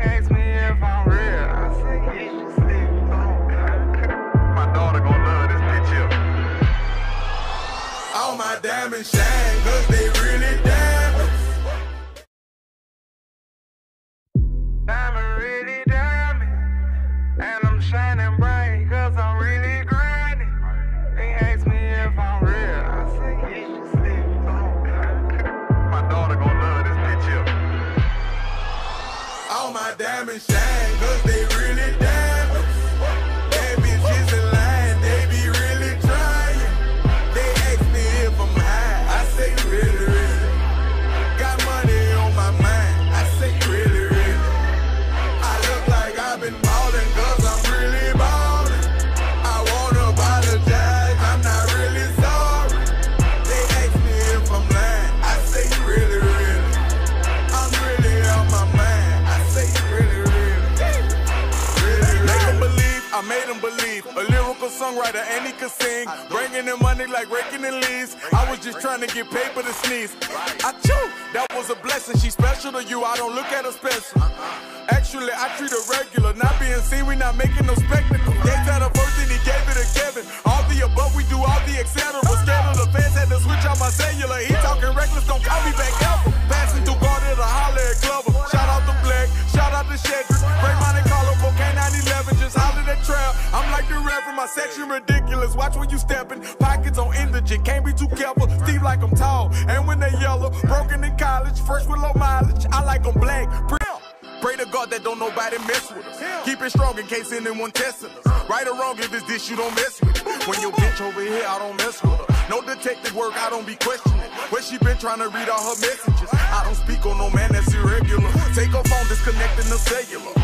ask me if I'm real. I say you should sleep. My daughter gon' love this bitch. All my diamonds shine, cause they really diamonds. Diamond really diamond. And I'm shining bright cause I'm really grinding. They ask my diamonds shine, cause they made 'em believe. A lyrical songwriter, and he could sing. Bringing in money like raking in leaves. I was just trying to get paper to sneeze. I chew, that was a blessing. She special to you, I don't look at her special. Actually, I treat her regular. Not being seen, we not making no spectacle. Gave that a section, ridiculous. Watch when you stepping, pockets on indigent, can't be too careful. Steve like I'm tall, and when they yellow, broken in college, fresh with low mileage. I like them black. Pray- Pray to God that don't nobody mess with us. Keep it strong in case anyone testing us. Right or wrong, if it's this, you don't mess with it. When your bitch over here, I don't mess with her. No detective work, I don't be questioning. Where she been trying to read all her messages. I don't speak on no man that's irregular. Take her phone, disconnecting the cellular.